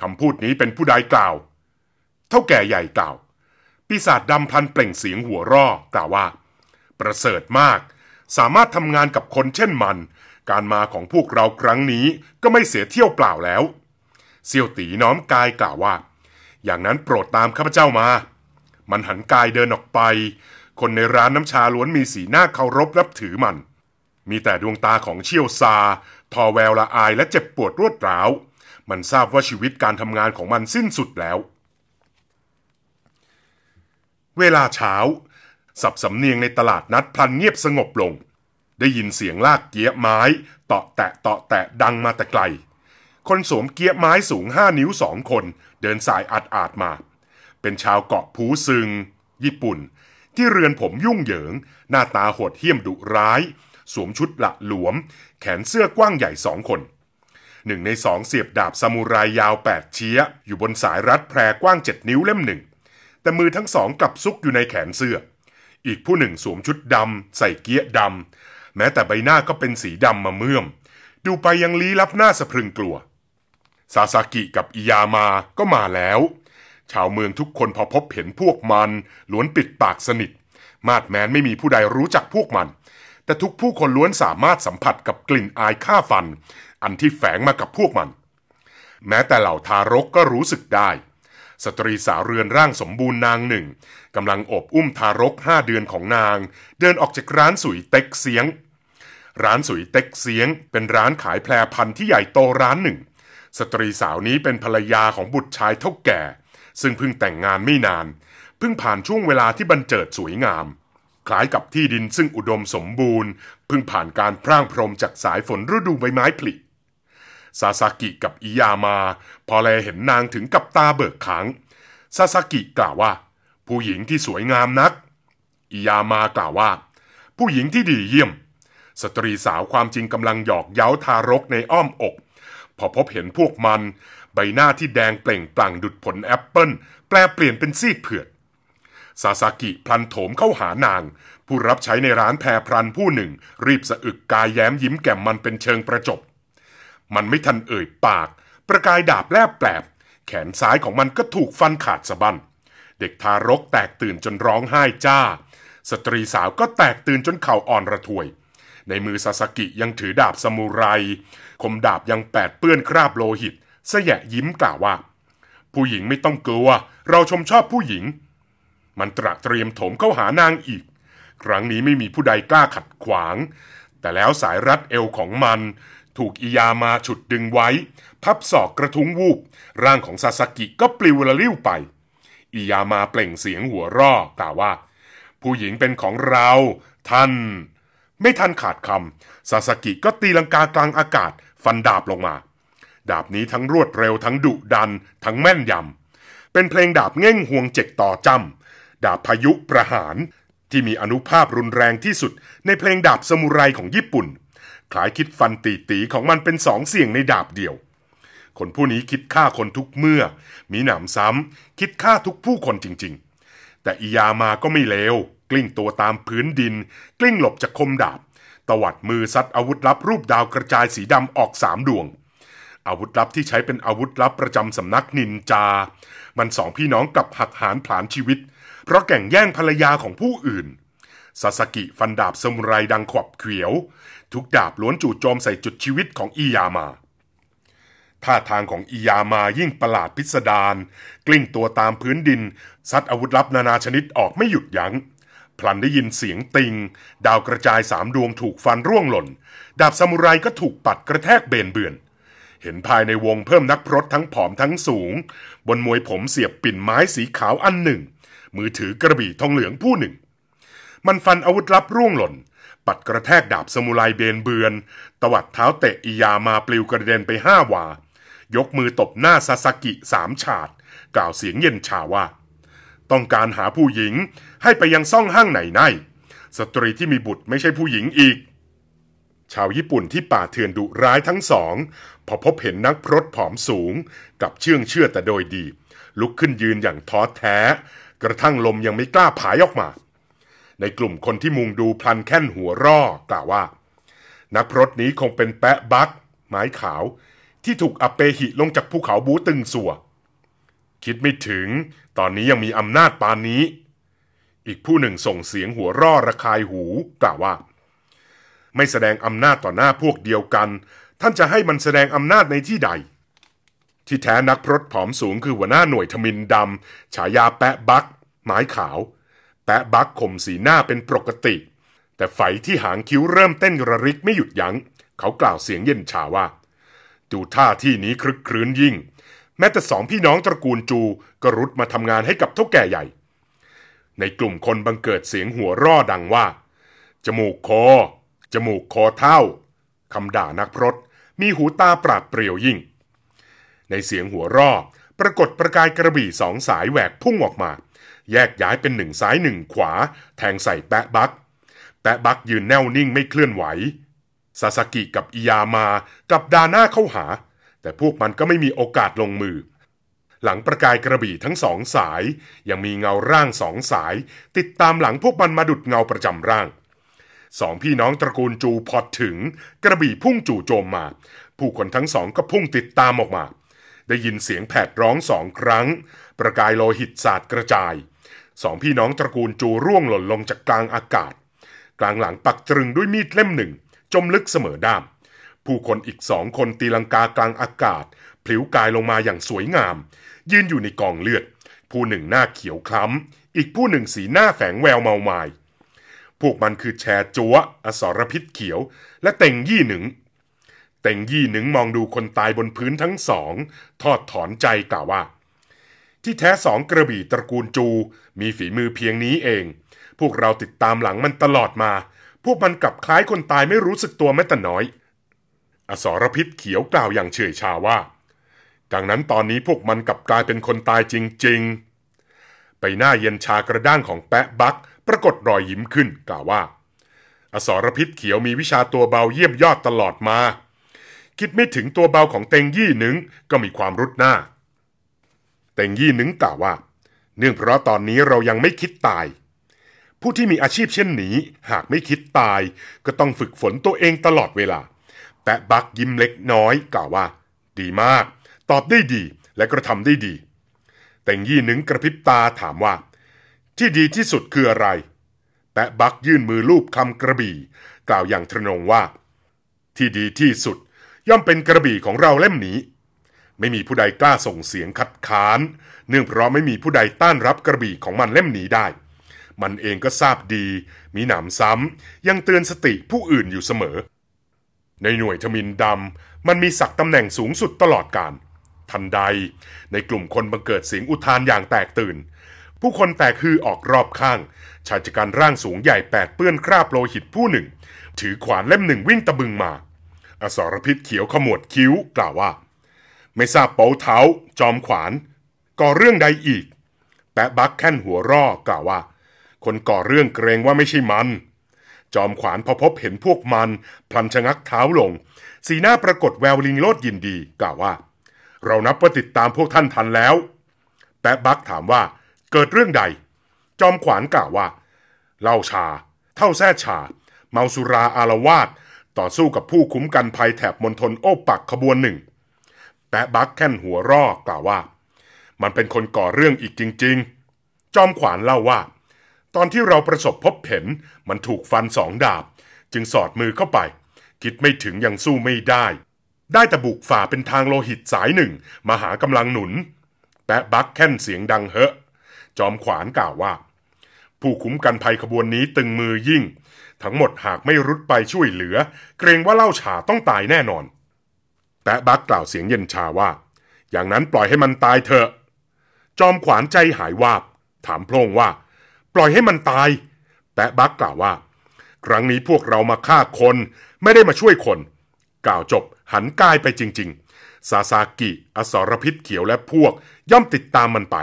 คำพูดนี้เป็นผู้ใดกล่าว เท่าแก่ใหญ่กล่าว ปีศาจดำพันเปล่งเสียงหัวร่อกล่าวว่า ประเสริฐมาก สามารถทำงานกับคนเช่นมัน การมาของพวกเราครั้งนี้ก็ไม่เสียเที่ยวเปล่าแล้ว เซียวตีน้อมกายกล่าวว่า อย่างนั้นโปรดตามข้าพเจ้ามา มันหันกายเดินออกไป คนในร้านน้ำชาล้วนมีสีหน้าเคารพนับถือมัน มีแต่ดวงตาของเชี่ยวซา ทอแววละอายและเจ็บปวดรวดร้าว มันทราบว่าชีวิตการทำงานของมันสิ้นสุดแล้ว เวลาเช้า สับสำเนียงในตลาดนัดพลันเงียบสงบลง ได้ยินเสียงลากเกียร์ไม้เตาะแตะเตาะแตะดังมาแต่ไกล คนสวมเกียร์ไม้สูงห้านิ้วสองคน เดินสายอาดอาดมา เป็นชาวเกาะผูซึง ญี่ปุ่น ที่เรือนผมยุ่งเหยิง หน้าตาโหดเหี้ยมดุร้าย สวมชุดละหลวม แขนเสื้อกว้างใหญ่สองคนหนึ่งในสองเสียบดาบซามูไรยาวแปดเชี้ย อยู่บนสายรัดแพรกว้างเจ็ดนิ้วเล่มหนึ่ง แต่มือทั้งสองกลับซุกอยู่ในแขนเสื้อ อีกผู้หนึ่งสวมชุดดำ ใส่เกียร์ดำ แม้แต่ใบหน้าก็เป็นสีดำมาเมื่อม ดูไปยังลี้ลับหน้าสะพรึงกลัว ซาซากิกับอิยามาก็มาแล้ว ชาวเมืองทุกคนพอพบเห็นพวกมันล้วนปิดปากสนิท มาดแมนไม่มีผู้ใดรู้จักพวกมัน แต่ทุกผู้คนล้วนสามารถสัมผัสกับกลิ่นอายฆ่าฟัน อันที่แฝงมากับพวกมัน แม้แต่เหล่าทารกก็รู้สึกได้ สตรีสาวเรือนร่างสมบูรณ์นางหนึ่งกำลังอบอุ้มทารกห้าเดือนของนาง เดินออกจากร้านสุยเต็กเสียง ร้านสุยเต็กเสียง เป็นร้านขายแพรพันธุ์ที่ใหญ่โตร้านหนึ่ง สตรีสาวนี้เป็นภรรยาของบุตรชายเท่าแก่ ซึ่งเพิ่งแต่งงานไม่นาน เพิ่งผ่านช่วงเวลาที่บันเจิดสวยงาม คล้ายกับที่ดินซึ่งอุดมสมบูรณ์เพิ่งผ่านการพร่างพรมจากสายฝนฤดูใบไม้ผลิซาซากิกับอิยามา พอแลเห็นนางถึงกับตาเบิกขังซาซากิกล่าวว่า ผู้หญิงที่สวยงามนักอิยามากล่าวว่า ผู้หญิงที่ดีเยี่ยม สตรีสาวความจริงกำลังหยอกเย้าทารกในอ้อมอก พอพบเห็นพวกมัน ใบหน้าที่แดงเปล่งปลั่งดุจผลแอปเปิลแปลเปลี่ยนเป็นซีดเผือด ซาซากิพลันโถมเข้าหานาง ผู้รับใช้ในร้านแพรพรรณผู้หนึ่ง รีบสะอึกกายแย้มยิ้มแก่มันเป็นเชิงประจบ มันไม่ทันเอ่ยปาก ประกายดาบแลบแปลบ แขนซ้ายของมันก็ถูกฟันขาดสะบั้นเด็กทารกแตกตื่นจนร้องไห้จ้า สตรีสาวก็แตกตื่นจนเข่าอ่อนระทวย ในมือซาสกิยังถือดาบซามูไร คมดาบยังแปดเปื้อนคราบโลหิตเสยะยิ้มกล่าวว่า ผู้หญิงไม่ต้องกลัว เราชมชอบผู้หญิง มันตระเตรียมโถมเข้าหานางอีก ครั้งนี้ไม่มีผู้ใดกล้าขัดขวาง แต่แล้วสายรัดเอวของมันถูกอิยามาฉุดดึงไว้ พับศอกกระทุ้งวูบ ร่างของซาสกิก็ปลิวละลิ้วไปอิยามาเปล่งเสียงหัวร่อกล่าวว่า ผู้หญิงเป็นของเรา ท่าน ไม่ทันขาดคำซาสกิก็ตีลังกากลางอากาศ ฟันดาบลงมา ดาบนี้ทั้งรวดเร็วทั้งดุดัน ทั้งแม่นยำเป็นเพลงดาบเง่งห่วงเจ็กต่อจำ ดาบพายุประหาร ที่มีอนุภาพรุนแรงที่สุดในเพลงดาบสมุไรของญี่ปุ่น คล้ายคิดฟันตีตีของมันเป็นสองเสียงในดาบเดียว คนผู้นี้คิดฆ่าคนทุกเมื่อ มีหนำซ้ำคิดฆ่าทุกผู้คนจริง ๆ แต่อิยามาก็ไม่เลวกลิ้งตัวตามพื้นดิน กลิ้งหลบจากคมดาบ ตวัดมือซัดอาวุธลับรูปดาวกระจายสีดำออกสามดวง อาวุธลับที่ใช้เป็นอาวุธลับประจำสำนักนินจา มันสองพี่น้องกลับหักหานผลาญชีวิต เพราะแก่งแย่งภรรยาของผู้อื่นซาสกิฟันดาบสมุไรดังขวับเขียว ทุกดาบล้วนจู่โจมใส่จุดชีวิตของอิยามาท่าทางของอิยามายิ่งประหลาดพิสดารกลิ้งตัวตามพื้นดินซัดอาวุธลับนานาชนิดออกไม่หยุดยัง้ง พลันได้ยินเสียงติง ดาวกระจายสามดวงถูกฟันร่วงหล่น ดาบซามูไรก็ถูกปัดกระแทกเบนเบือน เห็นภายในวงเพิ่มนักพรตทั้งผอมทั้งสูง บนมวยผมเสียบปิ่นไม้สีขาวอันหนึ่ง มือถือกระบี่ทองเหลืองผู้หนึ่ง มันฟันอาวุธลับร่วงหล่น ปัดกระแทกดาบสมุไรเบนเบือน ตวัดเท้าเตะอียามาปลิวกระเด็นไปห้าวา ยกมือตบหน้าซาสกิสามฉาด กล่าวเสียงเย็นชาว่า ต้องการหาผู้หญิงให้ไปยังซ่องห้างไหนไนสตรีที่มีบุตรไม่ใช่ผู้หญิงอีก ชาวญี่ปุ่นที่ป่าเถื่อนดุร้ายทั้งสอง พอพบเห็นนักพรตผอมสูง กับเชื่องเชื่อแต่โดยดี ลุกขึ้นยืนอย่างท้อแท้ กระทั่งลมยังไม่กล้าผายออกมา ในกลุ่มคนที่มุงดูพลันแค่นหัวร่อกล่าวว่า นักพรตนี้คงเป็นแปะบักไม้ขาว ที่ถูกอเปหิลงจากภูเขาบูตึงสัว คิดไม่ถึง ตอนนี้ยังมีอำนาจปานนี้ อีกผู้หนึ่งส่งเสียงหัวร่อระคายหูกล่าวว่า ไม่แสดงอำนาจต่อหน้าพวกเดียวกัน ท่านจะให้มันแสดงอำนาจในที่ใด ที่แท้นักพรตผอมสูงคือหัวหน้าหน่วยทมินดำฉายาแปะบักไม้ขาว แปะบักข่มสีหน้าเป็นปกติ แต่ไฟที่หางคิ้วเริ่มเต้นระริกไม่หยุดยัง้ง เขากล่าวเสียงเย็นชาว่า ดูท่าที่นี้ครึกครื้นยิ่ง แม้แต่สองพี่น้องตระกูลจูก็รุดมาทำงานให้กับเท่าแก่ใหญ่ ในกลุ่มคนบังเกิดเสียงหัวร่อดังว่า จมูกคอ จมูกคอเท่าคำด่านักพรตมีหูตาปราดเปรียวยิ่ง ในเสียงหัวร่อปรากฏประกายกระบี่สองสายแหวกพุ่งออกมา แยกย้ายเป็นหนึ่งซ้ายหนึ่งขวา แทงใส่แปะบัก แปะบักยืนแน่วนิ่งไม่เคลื่อนไหวซาสกิกับอิยามากับดาน้าเข้าหา แต่พวกมันก็ไม่มีโอกาสลงมือ หลังประกายกระบี่ทั้งสองสาย ยังมีเงาร่างสองสาย ติดตามหลังพวกมันมาดุดเงาประจำร่างสองพี่น้องตระกูลจูพอถึง กระบี่พุ่งจู่โจมมา ผู้คนทั้งสองก็พุ่งติดตามออกมา ได้ยินเสียงแผดร้องสองครั้ง ประกายโลหิตสาดกระจาย สองพี่น้องตระกูลจูร่วงหล่นลงจากกลางอากาศ กลางหลังปักตรึงด้วยมีดเล่มหนึ่ง จมลึกเสมอด้าม ผู้คนอีกสองคนตีลังกากลางอากาศพลิ้วกายลงมาอย่างสวยงาม ยืนอยู่ในกองเลือด ผู้หนึ่งหน้าเขียวคล้ำ อีกผู้หนึ่งสีหน้าแฝงแววเมามาย พวกมันคือแชร์จัวอสรพิษเขียว และเต็งยี่หนึ่ง เต็งยี่หนึ่งมองดูคนตายบนพื้นทั้งสอง ทอดถอนใจกล่าวว่า ที่แท้สองกระบี่ตระกูลจู มีฝีมือเพียงนี้เอง พวกเราติดตามหลังมันตลอดมา พวกมันกลับคล้ายคนตายไม่รู้สึกตัวแม้แต่น้อย อสรพิษเขียวกล่าวอย่างเฉยชาว่าดังนั้นตอนนี้พวกมันกลับกลายเป็นคนตายจริง ๆ ไปหน้าเย็นชากระด้างของแปะบัก ปรากฏรอยยิ้มขึ้นกล่าวว่า อสรพิษเขียวมีวิชาตัวเบาเยี่ยมยอดตลอดมา คิดไม่ถึงตัวเบาของเต็งยี่หนึ่งก็มีความรุดหน้า เต็งยี่หนึ่งกล่าวว่า เนื่องเพราะตอนนี้เรายังไม่คิดตาย ผู้ที่มีอาชีพเช่นนี้หากไม่คิดตาย ก็ต้องฝึกฝนตัวเองตลอดเวลาแปะบักยิ้มเล็กน้อยกล่าวว่า ดีมาก ตอบได้ดีและกระทำได้ดี เต็งยี่หนึ่งกระพริบตาถามว่า ที่ดีที่สุดคืออะไรแปะบักยื่นมือลูบคำกระบี่ กล่าวอย่างทะนงว่า ที่ดีที่สุด ย่อมเป็นกระบี่ของเราเล่มนี้ ไม่มีผู้ใดกล้าส่งเสียงคัดค้าน เนื่องเพราะไม่มีผู้ใดต้านรับกระบี่ของมันเล่มนี้ได้ มันเองก็ทราบดี มีหนำซ้ำยังเตือนสติผู้อื่นอยู่เสมอ ในหน่วยทมินดำมันมีศักดิ์ตำแหน่งสูงสุดตลอดการ ทันใด ในกลุ่มคนบังเกิดเสียงอุทานอย่างแตกตื่น ผู้คนแตกฮือออกรอบข้าง ชายชะกันร่างสูงใหญ่แปดเปื้อนคราบโลหิตผู้หนึ่ง ถือขวานเล่มหนึ่งวิ่งตะบึงมา อสรพิษเขียวขมวดคิ้วกล่าวว่า ไม่ทราบเป๋าเท้า จอมขวานก่อเรื่องใดอีก แปะบักแค่นหัวร่อกล่าวว่า คนก่อเรื่องเกรงว่าไม่ใช่มัน จอมขวานพอพบเห็นพวกมันพลันชะงักเท้าลง สีหน้าปรากฏแววลิงโลดยินดีกล่าวว่า เรานับว่าติดตามพวกท่านทันแล้ว แปะบักถามว่า เกิดเรื่องใด จอมขวานกล่าวว่าเล้าชา เท่าแท้ชา เมาสุราอารวาส ต่อสู้กับผู้คุ้มกันภัยแถบมณฑลโอปักขบวนหนึ่ง แปะบักแค่นหัวร่อกล่าวว่า มันเป็นคนก่อเรื่องอีกจริง ๆ จอมขวานเล่าว่า ตอนที่เราประสบพบเห็นมันถูกฟันสองดาบ จึงสอดมือเข้าไป คิดไม่ถึงยังสู้ไม่ได้ ได้แต่บุกฝ่าเป็นทางโลหิตสายหนึ่งมาหากำลังหนุน แปะบักแค่นเสียงดังเฮะจอมขวานกล่าวว่า ผู้คุ้มกันภัยขบวนนี้ตึงมือยิ่ง ทั้งหมดหากไม่รุดไปช่วยเหลือ เกรงว่าเล่าฉาต้องตายแน่นอนแปะบักกล่าวเสียงเย็นชาว่า อย่างนั้นปล่อยให้มันตายเถอะ จอมขวานใจหายวาบ ถามโพลงว่า ปล่อยให้มันตายแปะบักกล่าวว่า ครั้งนี้พวกเรามาฆ่าคนไม่ได้มาช่วยคน กล่าวจบหันกายไปจริง ๆ ซาซากิ อสรพิษเขียวและพวกย่อมติดตามมันไป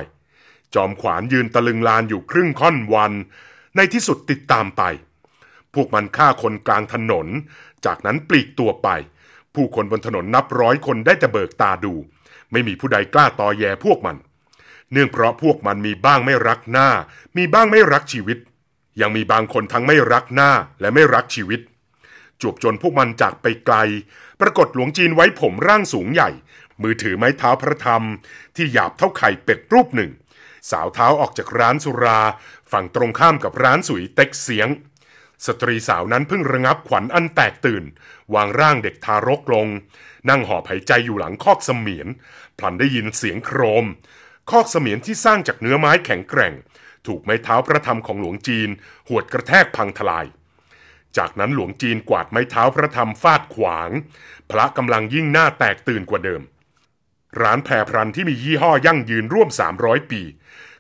จอมขวานยืนตะลึงลานอยู่ครึ่งค่อนวัน ในที่สุดติดตามไป พวกมันฆ่าคนกลางถนน จากนั้นปลีกตัวไป ผู้คนบนถนนนับร้อยคนได้แต่เบิกตาดู ไม่มีผู้ใดกล้าตอแยพวกมัน เนื่องเพราะพวกมันมีบ้างไม่รักหน้า มีบ้างไม่รักชีวิต ยังมีบางคนทั้งไม่รักหน้าและไม่รักชีวิต จวบจนพวกมันจากไปไกล ปรากฏหลวงจีนไว้ผมร่างสูงใหญ่ มือถือไม้เท้าพระธรรม ที่หยาบเท่าไข่เป็ดรูปหนึ่ง สาวเท้าออกจากร้านสุรา ฝั่งตรงข้ามกับร้านสุยเต็กเสียง สตรีสาวนั้นเพิ่งระงับขวัญอันแตกตื่น วางร่างเด็กทารกลง นั่งหอบหายใจอยู่หลังคอกเสมียนพลันได้ยินเสียงโครม คอกเสมียนที่สร้างจากเนื้อไม้แข็งแกร่ง ถูกไม้เท้าพระธรรมของหลวงจีน หวดกระแทกพังทลาย จากนั้นหลวงจีนกวาดไม้เท้าพระธรรมฟาดขวาง พระกำลังยิ่งหน้าแตกตื่นกว่าเดิม ร้านแพรพรันที่มียี่ห้อยั่งยืนร่วม 300 ปี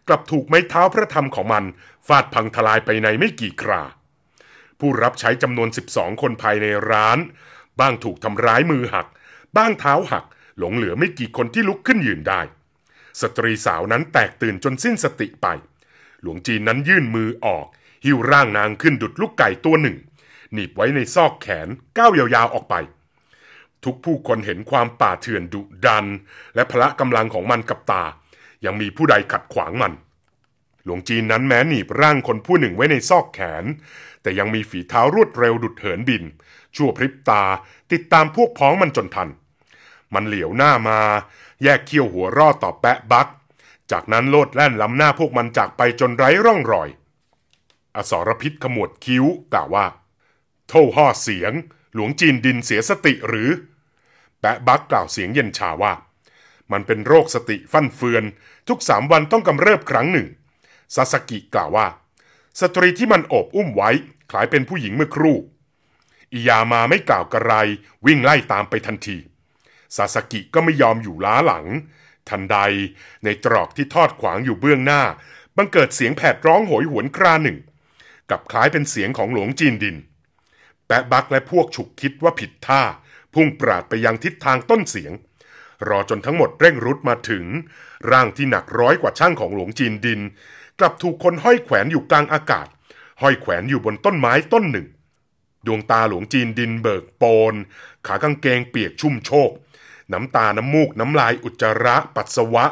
กลับถูกไม้เท้าพระธรรมของมัน ฟาดพังทลายไปในไม่กี่ครา ผู้รับใช้จำนวน 12 คนภายในร้าน บ้างถูกทำร้ายมือหัก บ้างเท้าหัก หลงเหลือไม่กี่คนที่ลุกขึ้นยืนได้ สตรีสาวนั้นแตกตื่นจนสิ้นสติไป หลวงจีนนั้นยื่นมือออก หิ้วร่างนางขึ้นดุดลูกไก่ตัวหนึ่ง หนีบไว้ในซอกแขนก้าวยาวๆออกไป ทุกผู้คนเห็นความป่าเถื่อนดุดัน และพละกำลังของมันกับตา ยังมีผู้ใดขัดขวางมันหลวงจีนนั้นแม้หนีบร่างคนผู้หนึ่งไว้ในซอกแขน แต่ยังมีฝีเท้ารวดเร็วดุดเหินบิน ชั่วพริบตาติดตามพวกพ้องมันจนทัน มันเหลียวหน้ามา แยกเขี้ยวหัวรอดต่อแปะบัก จากนั้นโลดแล่นล้ำหน้าพวกมันจากไปจนไร้ร่องรอย อสรพิษขมวดคิ้วกล่าวว่า โท่ห่อเสียง หลวงจีนดินเสียสติหรือ แปะบักกล่าวเสียงเย็นชาว่ามันเป็นโรคสติฟั่นเฟือน ทุกสามวันต้องกำเริบครั้งหนึ่งซาสกิกล่าวว่า สตรีที่มันโอบอุ้มไว้ คล้ายเป็นผู้หญิงเมื่อครู่ อิยามาไม่กล่าวกระไร วิ่งไล่ตามไปทันที ซาสกิก็ไม่ยอมอยู่ล้าหลัง ทันใดในตรอกที่ทอดขวางอยู่เบื้องหน้า บังเกิดเสียงแผดร้องโหยหวนคราหนึ่ง กับคล้ายเป็นเสียงของหลวงจีนดิน แปะบักและพวกฉุกคิดว่าผิดท่า พุ่งปราดไปยังทิศทางต้นเสียงรอจนทั้งหมดเร่งรุดมาถึง ร่างที่หนักร้อยกว่าช่างของหลวงจีนดิน กลับถูกคนห้อยแขวนอยู่กลางอากาศ ห้อยแขวนอยู่บนต้นไม้ต้นหนึ่ง ดวงตาหลวงจีนดินเบิกโปน ขากางเกงเปียกชุ่มโชก น้ำตาน้ำมูกน้ำลายอุจจาระ ปัสสาวะ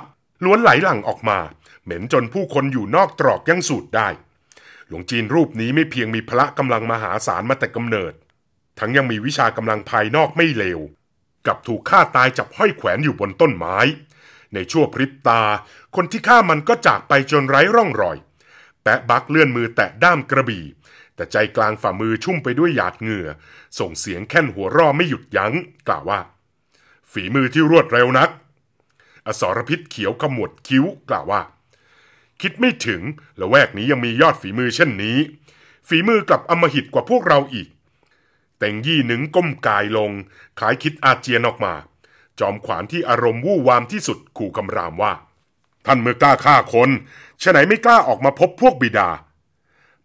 ล้วนไหลหลั่งออกมา เหม็นจนผู้คนอยู่นอกตรอกยังสูดได้ หลวงจีนรูปนี้ไม่เพียงมีพละกำลังมหาศาลมาแต่กำเนิด ทั้งยังมีวิชากำลังภายนอกไม่เลวกับถูกฆ่าตายจับห้อยแขวนอยู่บนต้นไม้ ในชั่วพริบตา คนที่ฆ่ามันก็จากไปจนไร้ร่องรอย แปะบักเลื่อนมือแตะด้ามกระบี่ แต่ใจกลางฝ่ามือชุ่มไปด้วยหยาดเหงื่อ ส่งเสียงแค่นหัวร่อไม่หยุดยัง้ง กล่าวว่า ฝีมือที่รวดเร็วนัก อสรพิษเขียวขมวดคิ้วกล่าวว่า คิดไม่ถึงละแวกนี้ยังมียอดฝีมือเช่นนี้ ฝีมือกลับอมหิตกว่าพวกเราอีก แต่งยี่หนึ่งก้มกายลงคล้ายคิดอาเจียนออกมา จอมขวานที่อารมณ์วู่วามที่สุดขู่คำรามว่า ท่านเมื่อกล้าฆ่าคนฉะไหนไม่กล้าออกมาพบพวกบิดา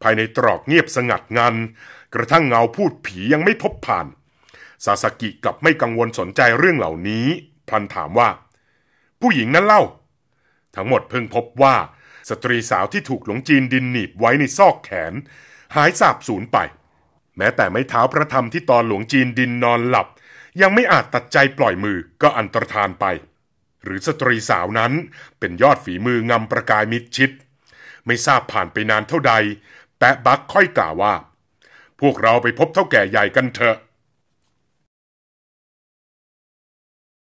ภายในตรอกเงียบสงัดงัน กระทั่งเงาพูดผียังไม่พบผ่าน ซาสกิกลับไม่กังวลสนใจเรื่องเหล่านี้ พลันถามว่า ผู้หญิงนั้นเล่า ทั้งหมดเพิ่งพบว่า สตรีสาวที่ถูกหลวงจีนดินหนีบไว้ในซอกแขน หายสาบสูญไป แม้แต่ไม้เท้าพระธรรมที่ตอนหลวงจีนดินนอนหลับ ยังไม่อาจตัดใจปล่อยมือก็อันตรธานไป หรือสตรีสาวนั้น เป็นยอดฝีมืองำประกายมิดชิด ไม่ทราบผ่านไปนานเท่าใด แปะบักค่อยกล่าวว่า พวกเราไปพบเท่าแก่ใหญ่กันเถอะ